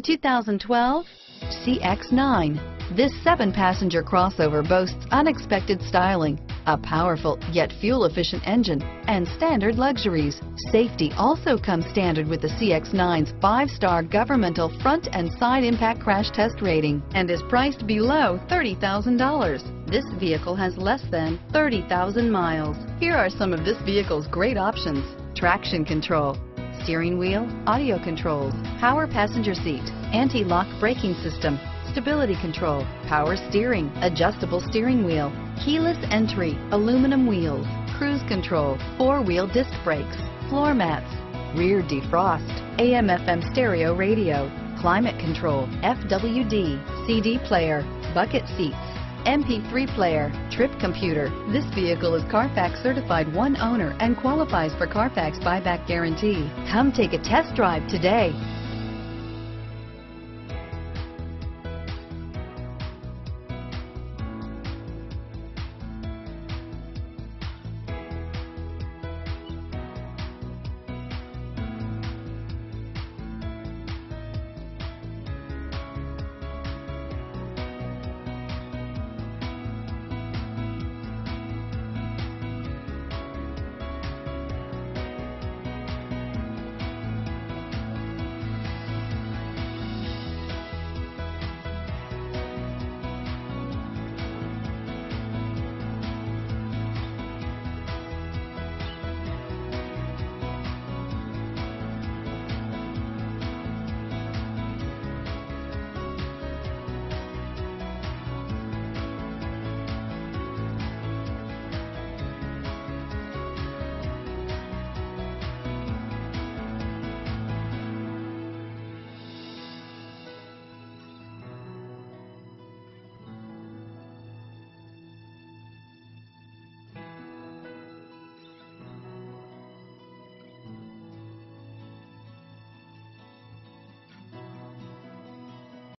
2012 CX-9. This seven-passenger crossover boasts unexpected styling, a powerful yet fuel-efficient engine, and standard luxuries. Safety also comes standard with the CX-9's five-star governmental front and side impact crash test rating and is priced below $30,000. This vehicle has less than 30,000 miles. Here are some of this vehicle's great options. Traction control, steering wheel, audio controls, power passenger seat, anti-lock braking system, stability control, power steering, adjustable steering wheel, keyless entry, aluminum wheels, cruise control, four-wheel disc brakes, floor mats, rear defrost, AM FM stereo radio, climate control, FWD, CD player, bucket seats, MP3 player, trip computer. This vehicle is Carfax certified one owner and qualifies for Carfax buyback guarantee. Come take a test drive today.